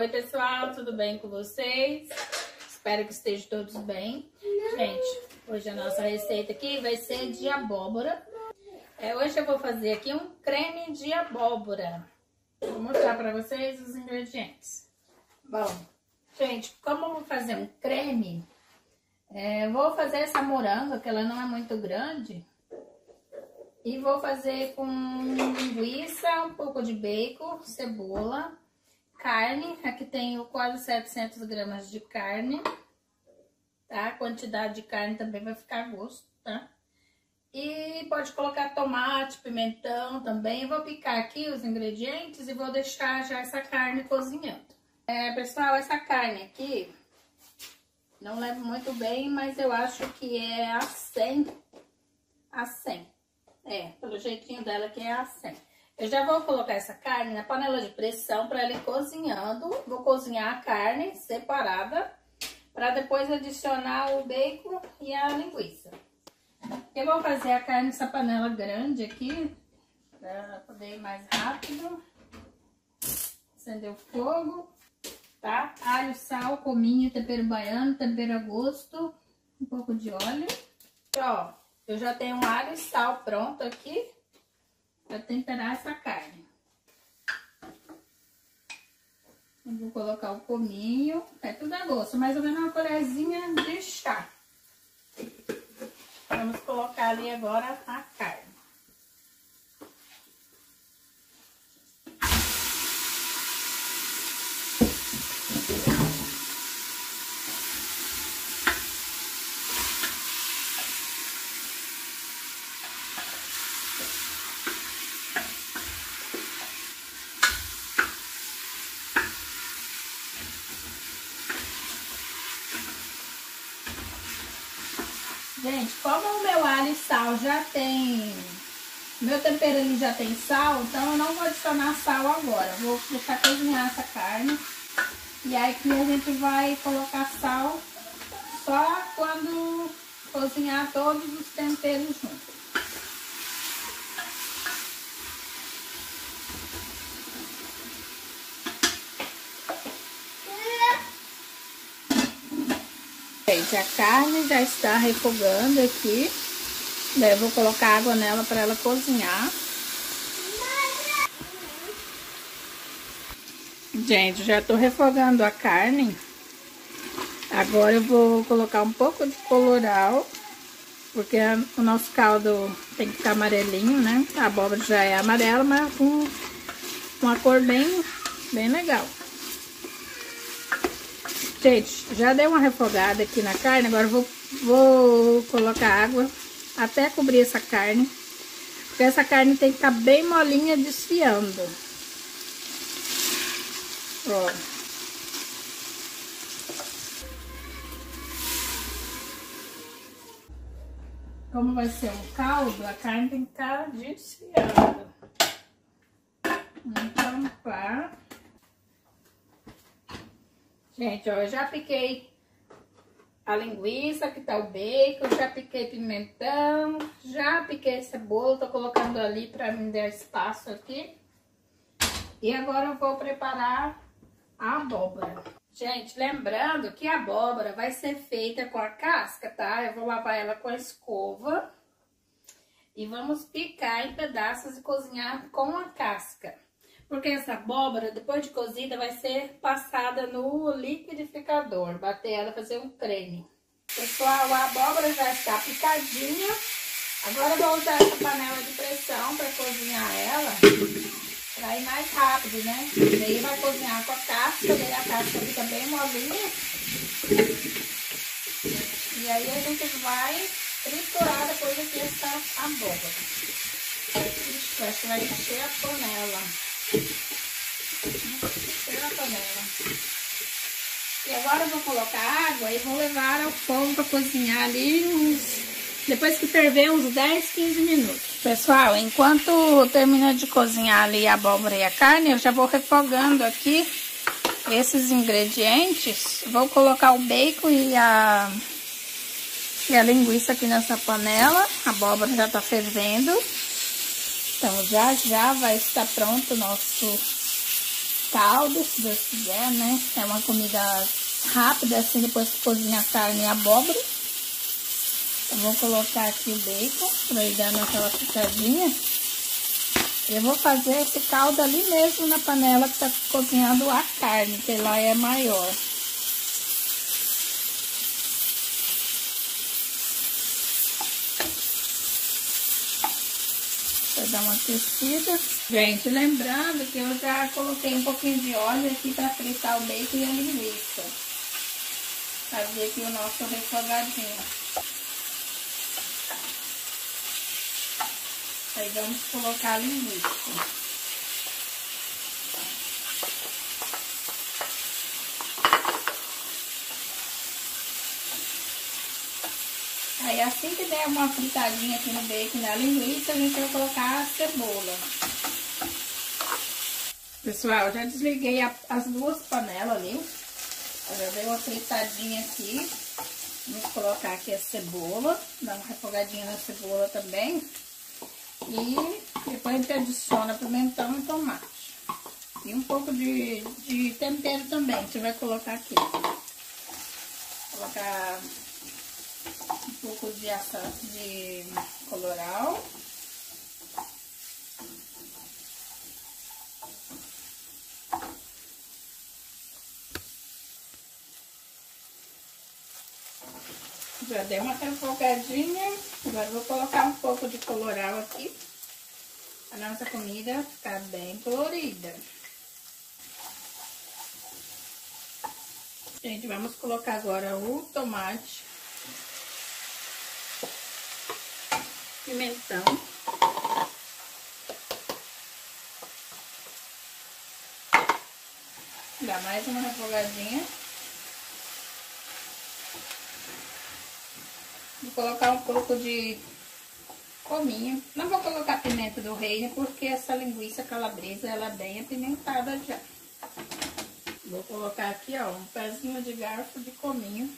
Oi, pessoal, tudo bem com vocês? Espero que estejam todos bem. Gente, hoje a nossa receita aqui vai ser de abóbora. É, hoje eu vou fazer aqui um creme de abóbora. Vou mostrar para vocês os ingredientes. Bom, gente, como eu vou fazer um creme, é, vou fazer essa moranga, que ela não é muito grande. E vou fazer com linguiça, um pouco de bacon, cebola, carne. Aqui tenho quase 700 gramas de carne, tá? A quantidade de carne também vai ficar a gosto, tá? E pode colocar tomate, pimentão também. Eu vou picar aqui os ingredientes e vou deixar já essa carne cozinhando. É, pessoal, essa carne aqui, não lembro muito bem, mas eu acho que é a 100. A 100. É, pelo jeitinho dela que é a 100. Eu já vou colocar essa carne na panela de pressão para ela ir cozinhando. Vou cozinhar a carne separada para depois adicionar o bacon e a linguiça. Eu vou fazer a carne nessa panela grande aqui, para poder ir mais rápido. Acender o fogo, tá? Alho, sal, cominho, tempero baiano, tempero a gosto, um pouco de óleo. Ó, eu já tenho alho e sal pronto aqui para temperar essa carne. Eu vou colocar o cominho, é tudo a gosto, mais ou menos uma colherzinha de chá. Vamos colocar ali agora a carne. Gente, como o meu alho e sal já tem... Meu tempero ali já tem sal, então eu não vou adicionar sal agora. Vou deixar cozinhar essa carne. E aí que a gente vai colocar sal só quando cozinhar todos os temperos juntos. Gente, a carne já está refogando aqui. Daí eu vou colocar água nela para ela cozinhar. Gente, já tô refogando a carne. Agora eu vou colocar um pouco de coloral. Porque o nosso caldo tem que ficar amarelinho, né? A abóbora já é amarela, mas com uma cor bem, bem legal. Gente, já dei uma refogada aqui na carne, agora vou, vou colocar água até cobrir essa carne. Porque essa carne tem que ficar bem molinha desfiando. Ó. Como vai ser um caldo, a carne tem que estar desfiando. Então, pá. Gente, ó, eu já piquei a linguiça, que tá o bacon, já piquei pimentão, já piquei cebola, tô colocando ali pra me dar espaço aqui. E agora eu vou preparar a abóbora. Gente, lembrando que a abóbora vai ser feita com a casca, tá? Eu vou lavar ela com a escova e vamos picar em pedaços e cozinhar com a casca. Porque essa abóbora, depois de cozida, vai ser passada no liquidificador. Bater ela, fazer um creme. Pessoal, a abóbora já está picadinha. Agora vou usar essa panela de pressão para cozinhar ela. Para ir mais rápido, né? Daí vai cozinhar com a casca, daí a casca fica bem molinha. E aí a gente vai triturar depois aqui essa abóbora. Ixi, acho que vai encher a panela. Pela panela. E agora eu vou colocar água e vou levar ao fogo para cozinhar ali uns... Depois que ferver, uns 10, 15 minutos. Pessoal, enquanto termina de cozinhar ali a abóbora e a carne, eu já vou refogando aqui esses ingredientes. Vou colocar o bacon e a, e a linguiça aqui nessa panela. A abóbora já tá fervendo. Então, já já vai estar pronto o nosso caldo, se Deus quiser, né? É uma comida rápida, assim, depois que cozinha a carne e abóbora. Eu vou colocar aqui o bacon, pra ir dando aquela picadinha. Eu vou fazer esse caldo ali mesmo na panela que tá cozinhando a carne, que lá é maior. Dar uma aquecida. Gente, lembrando que eu já coloquei um pouquinho de óleo aqui para fritar o bacon e a linguiça. Fazer aqui o nosso refogadinho. Aí vamos colocar a linguiça. Assim que der uma fritadinha aqui no bacon na linguiça, a gente vai colocar a cebola. Pessoal, já desliguei a, as duas panelas ali. Já dei uma fritadinha aqui. Vamos colocar aqui a cebola, dar uma refogadinha na cebola também. E depois a gente adiciona pimentão e tomate. E um pouco de, de tempero também, a gente vai colocar aqui. Colocar pouco de aça de coloral. Já dei uma refogadinha, agora vou colocar um pouco de coloral aqui, a nossa comida ficar bem colorida. Gente, vamos colocar agora o tomate pimentão. Dá mais uma refogadinha. Vou colocar um pouco de cominho. Não vou colocar pimenta do reino, porque essa linguiça calabresa, ela é bem apimentada já. Vou colocar aqui, ó, um pezinho de garfo de cominho.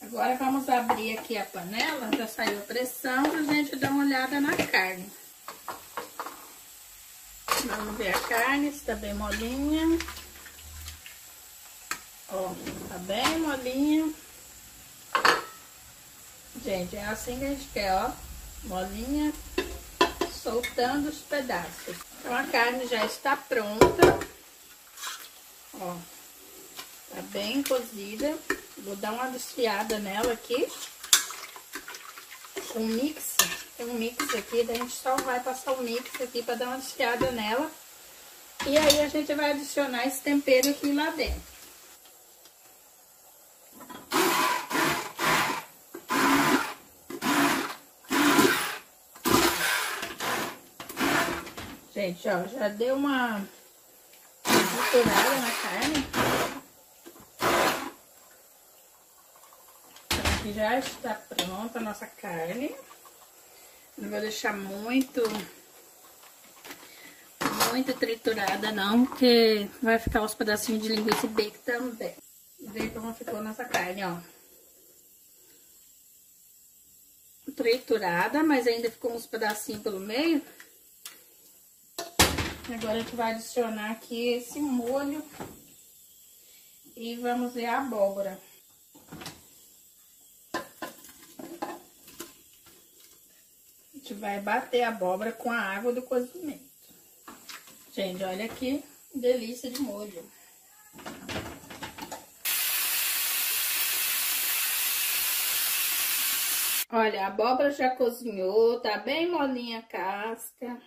Agora vamos abrir aqui a panela, já saiu a pressão, pra gente dar uma olhada na carne. Vamos ver a carne, se tá bem molinha. Ó, tá bem molinha. Gente, é assim que a gente quer, ó. Molinha, soltando os pedaços. Então, a carne já está pronta. Ó, tá bem cozida. Vou dar uma desfiada nela aqui. Um mix, tem um mix aqui, daí a gente só vai passar o mix aqui pra dar uma desfiada nela. E aí a gente vai adicionar esse tempero aqui lá dentro. Gente, ó, já deu uma misturada na carne. Já está pronta a nossa carne. Não vou deixar muito, muito triturada não, porque vai ficar os pedacinhos de linguiça e bacon também. Vê como ficou nossa carne, ó. Triturada, mas ainda ficou uns pedacinhos pelo meio. Agora a gente vai adicionar aqui esse molho e vamos ver a abóbora. Gente vai bater a abóbora com a água do cozimento. Gente, olha aqui, delícia de molho. Olha, a abóbora já cozinhou, tá bem molinha a casca.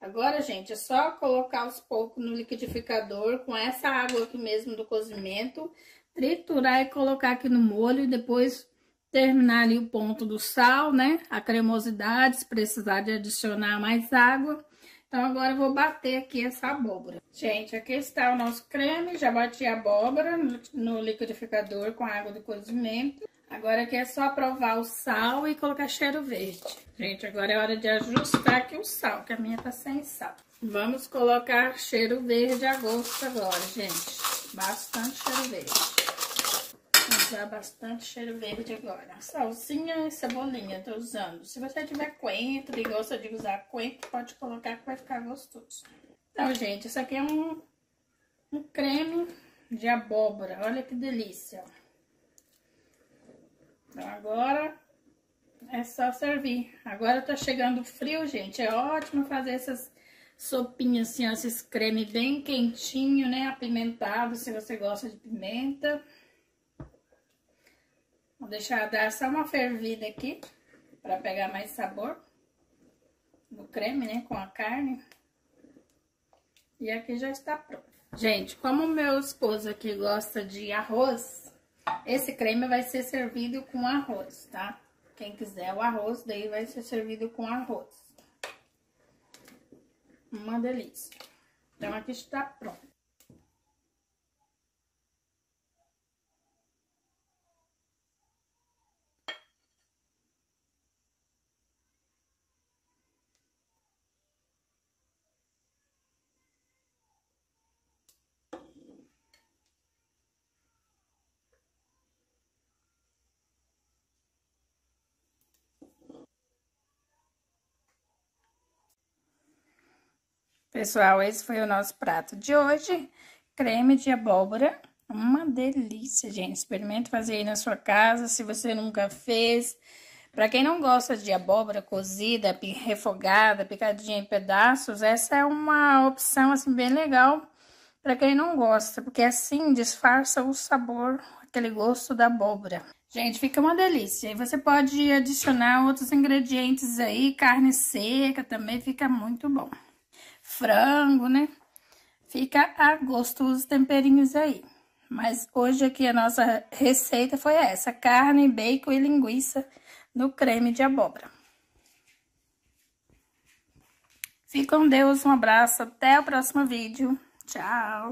Agora, gente, é só colocar os poucos no liquidificador com essa água aqui mesmo do cozimento, triturar e colocar aqui no molho e depois terminar ali o ponto do sal, né? A cremosidade, se precisar de adicionar mais água. Então, agora eu vou bater aqui essa abóbora. Gente, aqui está o nosso creme. Já bati a abóbora no, no liquidificador com água do cozimento. Agora aqui é só provar o sal e colocar cheiro verde. Gente, agora é hora de ajustar aqui o sal, que a minha tá sem sal. Vamos colocar cheiro verde a gosto agora, gente. Bastante cheiro verde usar bastante cheiro verde agora. Salsinha e cebolinha tô usando. Se você tiver coentro e gosta de usar coentro, pode colocar que vai ficar gostoso. Então, gente, isso aqui é um, um creme de abóbora. Olha que delícia. Então, agora é só servir. Agora tá chegando frio, gente. É ótimo fazer essas sopinhas assim, esses creme bem quentinho, né? Apimentado, se você gosta de pimenta. Vou deixar dar só uma fervida aqui, para pegar mais sabor no creme, né, com a carne. E aqui já está pronto. Gente, como meu esposo aqui gosta de arroz, esse creme vai ser servido com arroz, tá? Quem quiser o arroz, daí vai ser servido com arroz. Uma delícia. Então, aqui está pronto. Pessoal, esse foi o nosso prato de hoje. Creme de abóbora. Uma delícia, gente. Experimente fazer aí na sua casa, se você nunca fez. Para quem não gosta de abóbora cozida, refogada, picadinha em pedaços, essa é uma opção, assim, bem legal para quem não gosta. Porque assim disfarça o sabor, aquele gosto da abóbora. Gente, fica uma delícia. E você pode adicionar outros ingredientes aí, carne seca também fica muito bom frango, né? Fica a gosto os temperinhos aí. Mas hoje aqui a nossa receita foi essa, carne, bacon e linguiça no creme de abóbora. Fique com Deus, um abraço, até o próximo vídeo. Tchau!